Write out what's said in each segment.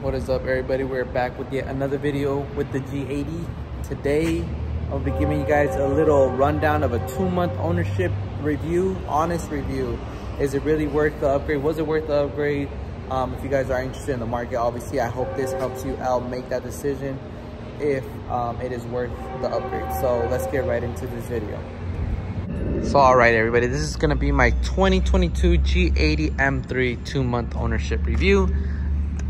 What is up everybody? We're back with yet another video with the G80. Today, I'll be giving you guys a little rundown of a two month ownership review, honest review. Is it really worth the upgrade? Was it worth the upgrade? Um, if you guys are interested in the market, obviously I hope this helps you out make that decision if um, it is worth the upgrade. So let's get right into this video. So all right, everybody, this is gonna be my 2022 G80 M3 two month ownership review.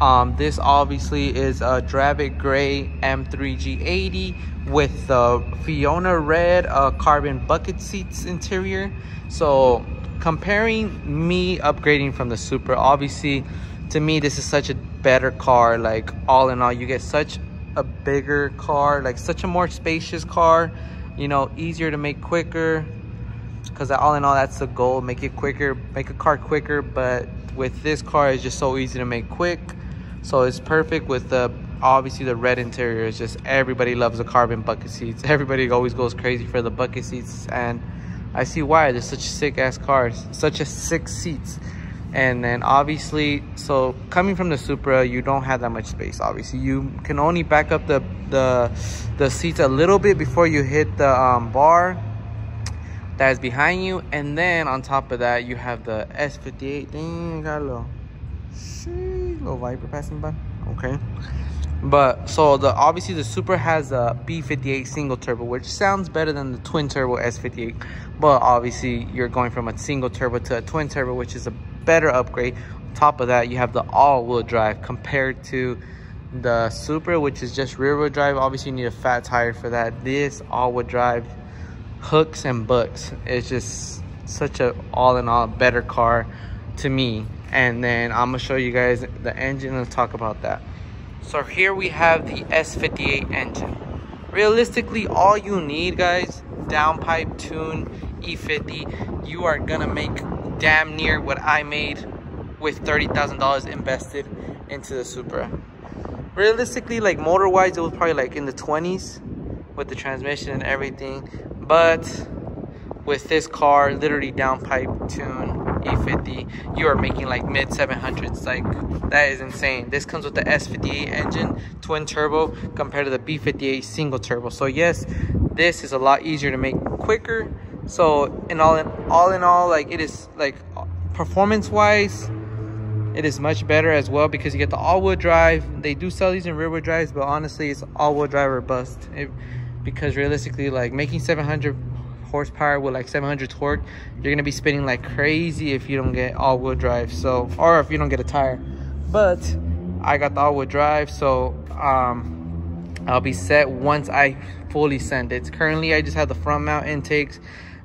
Um, this obviously is a Dravit Gray M3 G80 with the Fiona Red uh, carbon bucket seats interior. So comparing me upgrading from the Supra, obviously to me this is such a better car. Like all in all, you get such a bigger car, like such a more spacious car. You know, easier to make quicker because all in all that's the goal make it quicker make a car quicker but with this car it's just so easy to make quick so it's perfect with the obviously the red interior is just everybody loves the carbon bucket seats. Everybody always goes crazy for the bucket seats and i see why they're such sick ass cars such a six seats. And then obviously so coming from the supra you don't have that much space obviously. You can only back up the the the seats a little bit before you hit the um, bar that is behind you. And then on top of that you have the s58 dang got a little viper passing by. Okay. But so the obviously the Supra has a b58 single turbo which sounds better than the twin turbo s58 but obviously you're going from a single turbo to a twin turbo which is a better upgrade. On top of that you have the all-wheel drive compared to the Supra, which is just rear wheel drive. Obviously you need a fat tire for that. This all-wheel drive hooks and books. It's just such a all in all better car to me. And then I'm gonna show you guys the engine and talk about that. So here we have the S58 engine. Realistically, all you need guys, downpipe, tune, E50, you are gonna make damn near what I made with $30,000 invested into the Supra. Realistically, like motor wise, it was probably like in the 20s with the transmission and everything but with this car literally downpipe tune E50 you are making like mid 700s like that is insane. This comes with the S58 engine twin turbo compared to the B58 single turbo. So yes this is a lot easier to make quicker. So in all in all in all like it is like performance wise it is much better as well because you get the all-wheel drive. They do sell these in rear-wheel drives but honestly it's all-wheel drive or bust. It, because realistically like making 700 horsepower with like 700 torque you're gonna be spinning like crazy if you don't get all-wheel drive so or if you don't get a tire. But i got the all-wheel drive so um i'll be set once i fully send it. Currently i just have the front mount intakes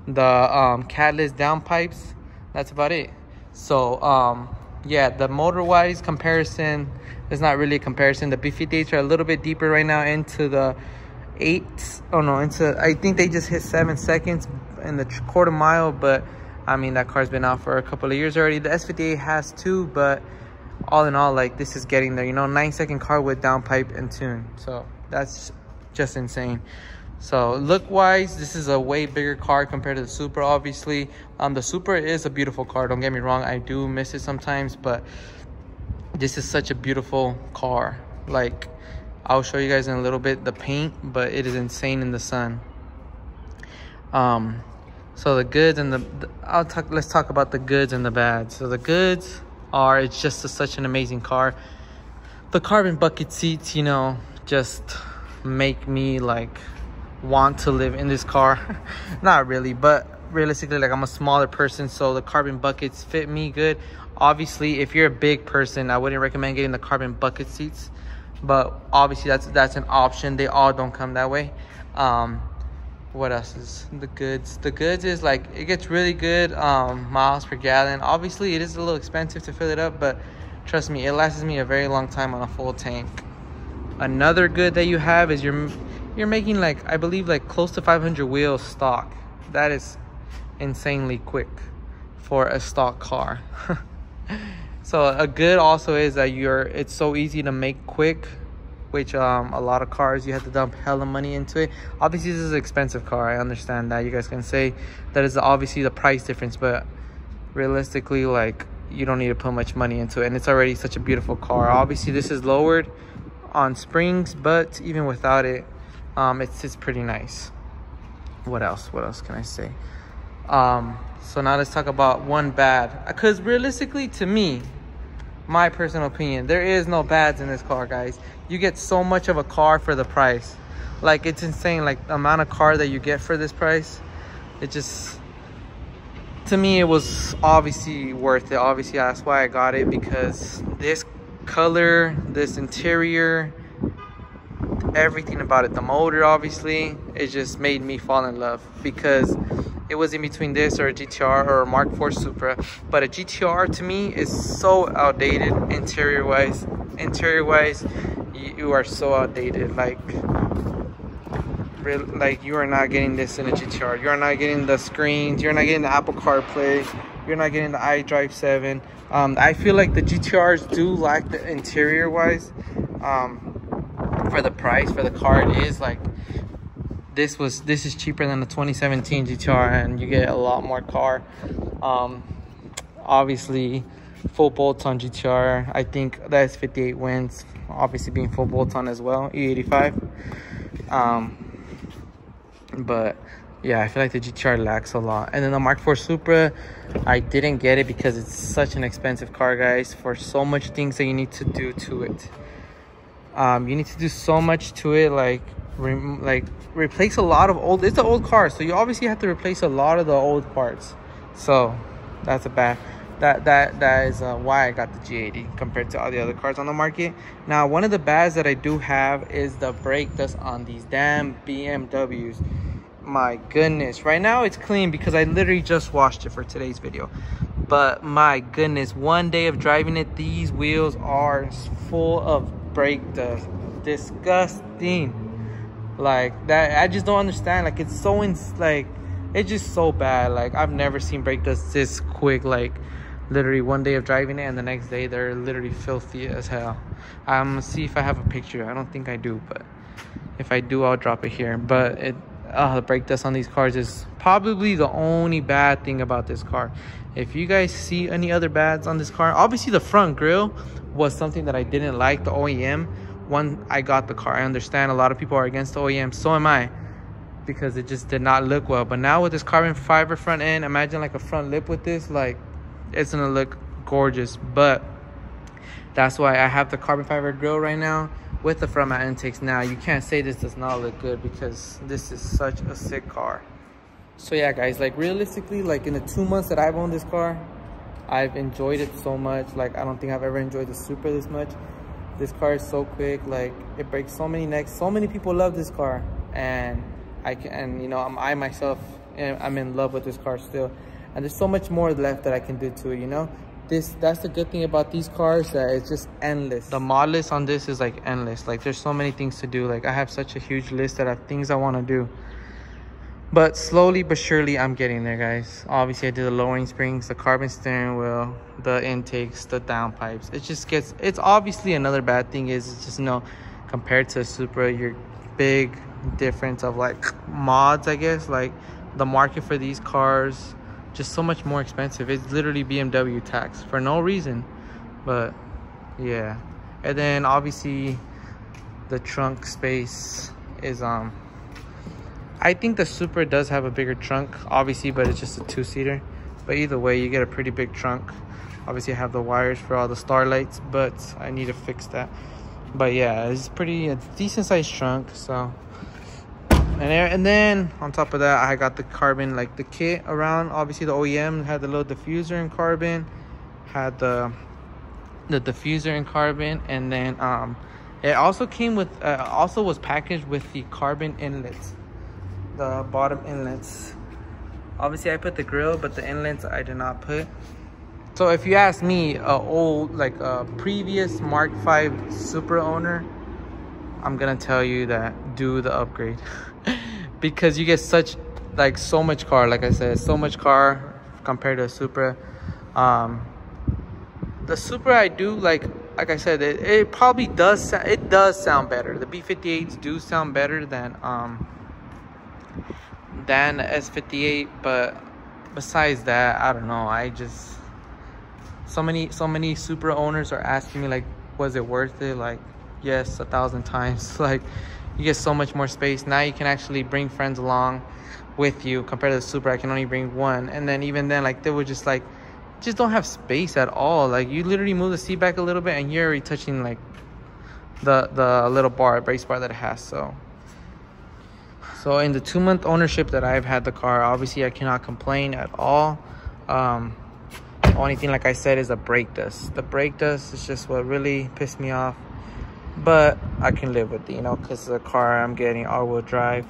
the um catalyst downpipes that's about it. So um yeah the motor wise comparison is not really a comparison. The b58s are a little bit deeper right now into the eight oh no into i think they just hit seven seconds in the quarter mile but i mean that car's been out for a couple of years already. The s58 has two but all in all like this is getting there you know nine second car with downpipe and tune. So that's just insane. So look wise this is a way bigger car compared to the Supra, obviously. Um the Supra is a beautiful car don't get me wrong i do miss it sometimes but this is such a beautiful car. Like I'll show you guys in a little bit the paint, but it is insane in the sun. Um, so the goods and the, the I'll talk. Let's talk about the goods and the bad. So the goods are it's just a, such an amazing car. The carbon bucket seats, you know, just make me like want to live in this car. Not really, but realistically, like I'm a smaller person, so the carbon buckets fit me good. Obviously, if you're a big person, I wouldn't recommend getting the carbon bucket seats but obviously that's that's an option. They all don't come that way. Um what else is the goods? The goods is like it gets really good um miles per gallon. Obviously it is a little expensive to fill it up but trust me it lasts me a very long time on a full tank. Another good that you have is you're you're making like i believe like close to 500 wheels stock. That is insanely quick for a stock car so a good also is that you're it's so easy to make quick which um a lot of cars you have to dump hella money into it. Obviously this is an expensive car i understand that. You guys can say that is obviously the price difference but realistically like you don't need to put much money into it and it's already such a beautiful car. Obviously this is lowered on springs but even without it um it's it's pretty nice. What else? What else can i say? Um so now let's talk about one bad because realistically to me my personal opinion there is no bads in this car guys. You get so much of a car for the price. Like it's insane like the amount of car that you get for this price. It just to me it was obviously worth it. Obviously that's why i got it because this color this interior everything about it the motor obviously it just made me fall in love. Because it was in between this or a GTR or a Mark IV Supra but a GTR to me is so outdated interior wise interior wise you, are so outdated like real, like you are not getting this in a GTR you are not getting the screens you're not getting the Apple CarPlay you're not getting the iDrive 7 um, I feel like the GTRs do lack the interior wise um, for the price for the car it is like this was this is cheaper than the 2017 GTR and you get a lot more car. Um, obviously full bolt on GTR I think that's 58 wins obviously being full bolt on as well E85 um, but yeah I feel like the GTR lacks a lot. And then the Mark IV Supra I didn't get it because it's such an expensive car guys for so much things that you need to do to it. Um, you need to do so much to it like re like replace a lot of old it's an old car so you obviously have to replace a lot of the old parts. So that's a bad that that that is uh, why i got the g80 compared to all the other cars on the market. Now one of the bads that i do have is the brake dust on these damn bmws my goodness right now it's clean because i literally just washed it for today's video. But my goodness one day of driving it these wheels are full of brake dust. Disgusting like that i just don't understand. Like it's so in like it's just so bad. Like i've never seen brake dust this quick. Like literally one day of driving it and the next day they're literally filthy as hell. I'm gonna see if i have a picture. I don't think i do but if i do i'll drop it here. But it uh, the brake dust on these cars is probably the only bad thing about this car. If you guys see any other bads on this car obviously the front grille was something that i didn't like the oem one I got the car. I understand a lot of people are against OEM. So am I because it just did not look well. But now with this carbon fiber front end, imagine like a front lip with this, like it's gonna look gorgeous. But that's why I have the carbon fiber grill right now with the front mount intakes. Now you can't say this does not look good because this is such a sick car. So yeah, guys, like realistically, like in the two months that I've owned this car, I've enjoyed it so much. Like I don't think I've ever enjoyed the Supra this much this car is so quick like it breaks so many necks. So many people love this car and i can and you know I'm, i myself eh, i'm in love with this car still. And there's so much more left that i can do to it you know? This that's the good thing about these cars that it's just endless. The mod list on this is like endless. Like there's so many things to do. Like i have such a huge list that i have things i want to do but slowly but surely i'm getting there guys. Obviously i did the lowering springs the carbon steering wheel the intakes the downpipes. It just gets it's obviously another bad thing is just you know compared to a supra your big difference of like mods i guess. Like the market for these cars just so much more expensive. It's literally bmw tax for no reason. But yeah. And then obviously the trunk space is um I think the Supra does have a bigger trunk, obviously, but it's just a two-seater. But either way, you get a pretty big trunk. Obviously, I have the wires for all the starlights, but I need to fix that. But yeah, it's pretty a decent sized trunk. So, and and then on top of that, I got the carbon like the kit around. Obviously, the OEM had the little diffuser in carbon, had the the diffuser in carbon, and then um, it also came with uh, also was packaged with the carbon inlets the bottom inlets. Obviously i put the grill but the inlets i did not put. So if you ask me a old like a previous mark 5 supra owner i'm gonna tell you that do the upgrade. Because you get such like so much car like i said so much car compared to a supra. Um the supra i do like like i said it, it probably does it does sound better. The b58s do sound better than um than S58, but besides that, I don't know. I just so many so many Supra owners are asking me like, was it worth it? Like, yes, a thousand times. like, you get so much more space. Now you can actually bring friends along with you compared to the Supra. I can only bring one, and then even then, like they were just like, just don't have space at all. Like you literally move the seat back a little bit, and you're already touching like the the little bar brace bar that it has. So. So in the two month ownership that I've had the car, obviously I cannot complain at all. Um, only thing, like I said, is the brake dust. The brake dust is just what really pissed me off. But I can live with it, you know, because the car I'm getting all-wheel drive.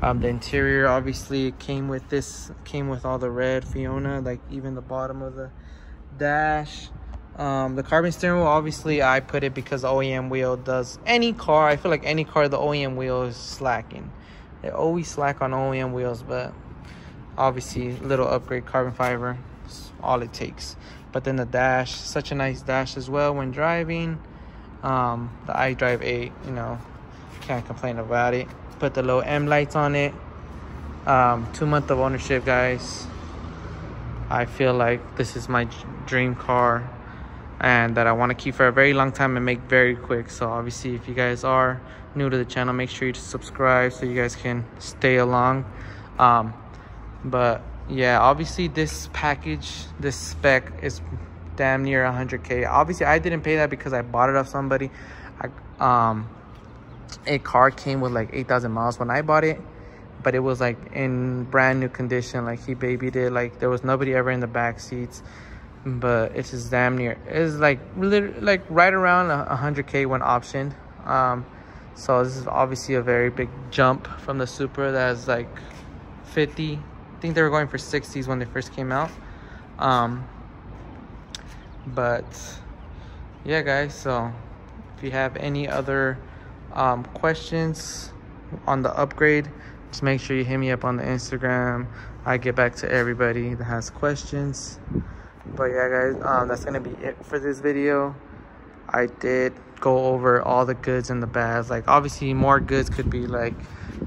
Um, the interior obviously came with this, came with all the red Fiona, like even the bottom of the dash. Um, the carbon steering wheel, obviously I put it because the OEM wheel does any car. I feel like any car, the OEM wheel is slacking. They always slack on OEM wheels, but obviously little upgrade carbon fiber all it takes. But then the dash such a nice dash as well when driving. Um, the iDrive 8 you know can't complain about it. Put the low M lights on it. Um, two month of ownership guys. I feel like this is my dream car and that I want to keep for a very long time and make very quick. So obviously if you guys are new to the channel make sure you subscribe so you guys can stay along. Um, but yeah obviously this package this spec is damn near 100k obviously i didn't pay that because i bought it off somebody. I, um a car came with like 8,000 miles when i bought it but it was like in brand new condition like he babied it like there was nobody ever in the back seats but it's just damn near it's like like right around 100k when optioned um so this is obviously a very big jump from the supra that's like 50 I think they were going for 60s when they first came out. Um, but yeah, guys, so if you have any other um, questions on the upgrade, just make sure you hit me up on the Instagram. I get back to everybody that has questions. But yeah, guys, um, that's to be it for this video. I did go over all the goods and the bads. Like, obviously, more goods could be like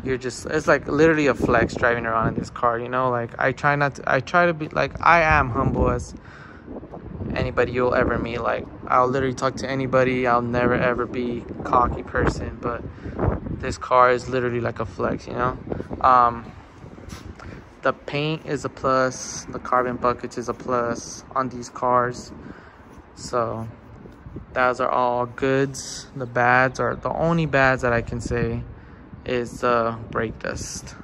you're just it's like literally a flex driving around in this car you know like i try not to i try to be like i am humble as anybody you'll ever meet like i'll literally talk to anybody i'll never ever be cocky person but this car is literally like a flex you know um the paint is a plus the carbon buckets is a plus on these cars so those are all goods the bads are the only bads that i can say is uh, brake dust.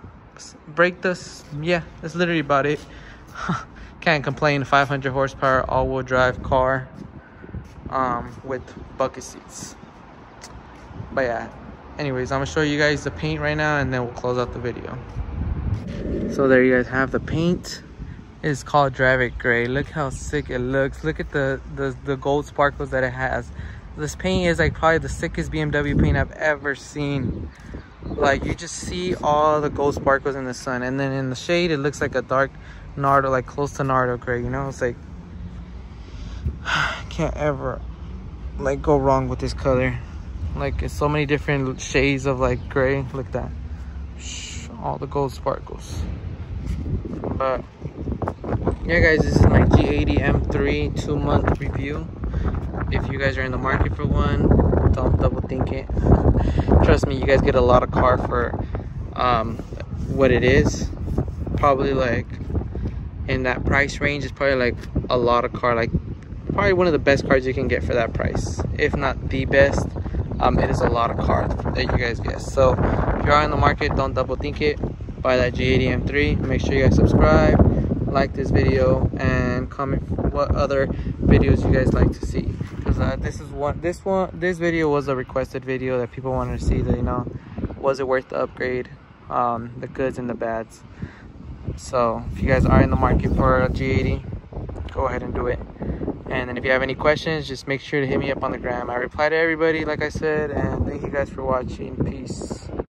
Brake dust, yeah, that's literally about it. Can't complain, 500 horsepower all-wheel drive car um, with bucket seats. But yeah, anyways, I'm gonna show you guys the paint right now and then we'll close out the video. So there you guys have the paint. It's called Dravit Gray. Look how sick it looks. Look at the, the, the gold sparkles that it has. This paint is like probably the sickest BMW paint I've ever seen like you just see all the gold sparkles in the sun and then in the shade it looks like a dark nardo like close to nardo gray you know it's like I can't ever like go wrong with this color like it's so many different shades of like gray look at that all the gold sparkles. But yeah guys this is my g80 m3 two month review. If you guys are in the market for one don't double think it. Trust me you guys get a lot of car for um, what it is. Probably like in that price range is probably like a lot of car like probably one of the best cars you can get for that price. If not the best um, it is a lot of car that you guys get. So you are in the market don't double think it. Buy that G80 M3 make sure you guys subscribe like this video and comment what other videos you guys like to see. Because uh, this is one this one this video was a requested video that people wanted to see that you know was it worth the upgrade um, the goods and the bads. So if you guys are in the market for a G80 go ahead and do it. And then if you have any questions just make sure to hit me up on the gram. I reply to everybody like I said and thank you guys for watching. Peace